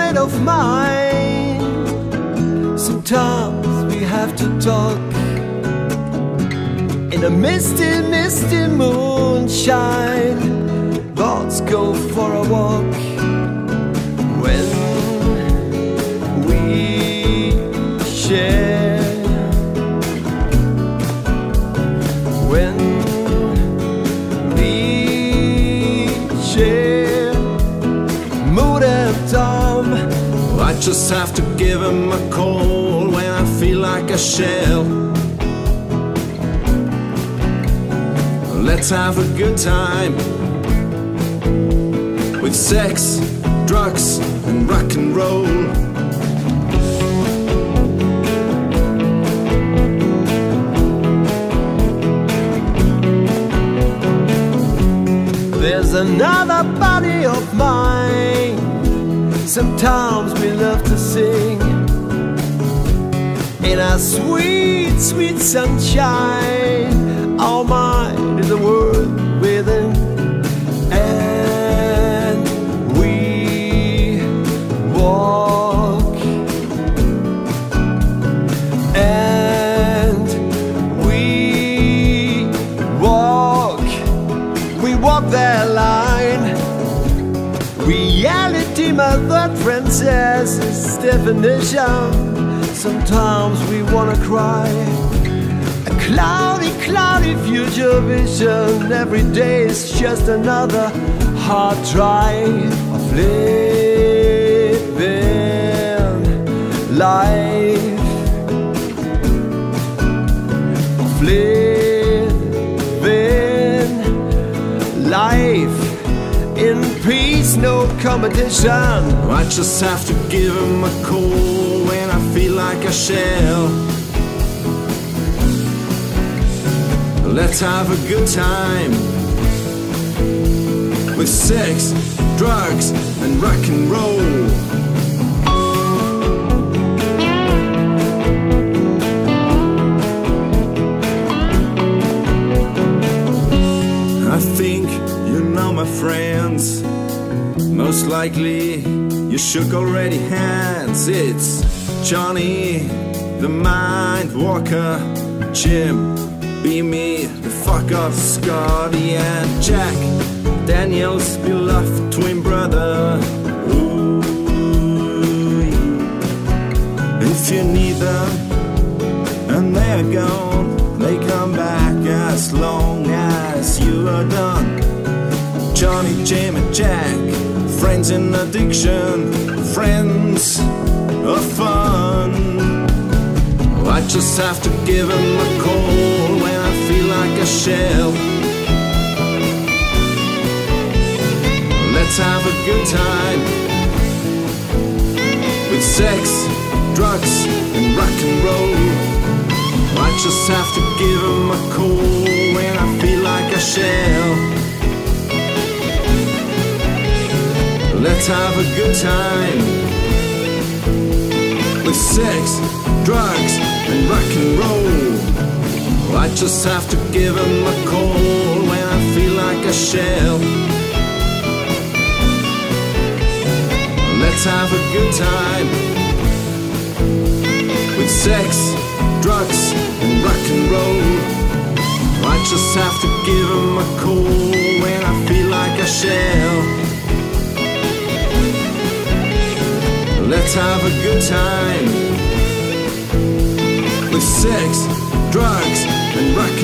soulmate of mine. Sometimes we have to talk in a misty, misty moonshine. Let's go for a walk just have to give him a call when I feel like a shell. Let's have a good time with sex, drugs, and rock and roll. There's another body of mine. Sometimes we love to sing in our sweet, sweet sunshine. Our mind is a world within, and we walk, and we walk. We walk that line. Reality, my third friend says, is definition. Sometimes we wanna cry. A cloudy, cloudy future vision. Every day is just another hard drive of living life. Of living no competition. I just have to give him a call when I feel like a shell. Let's have a good time with sex, drugs, and rock and roll. I think you know my friends. Most likely you shook already hands. It's Johnny, the Mind Walker, Jim, be me, the fuck up, Scotty, and Jack, Daniel's beloved twin brother. Ooh, if you need them, Jim, and Jack, friends in addiction, friends of fun. I just have to give them a call when I feel like a shell. Let's have a good time with sex, drugs, and rock and roll. I just have to give him a call when I feel like a shell. Let's have a good time with sex, drugs, and rock and roll. I just have to give him a call when I feel like a shell. Let's have a good time with sex, drugs, and rock and roll. I just have to give him a call when I feel like a shell. Let's have a good time. With sex, drugs, and rock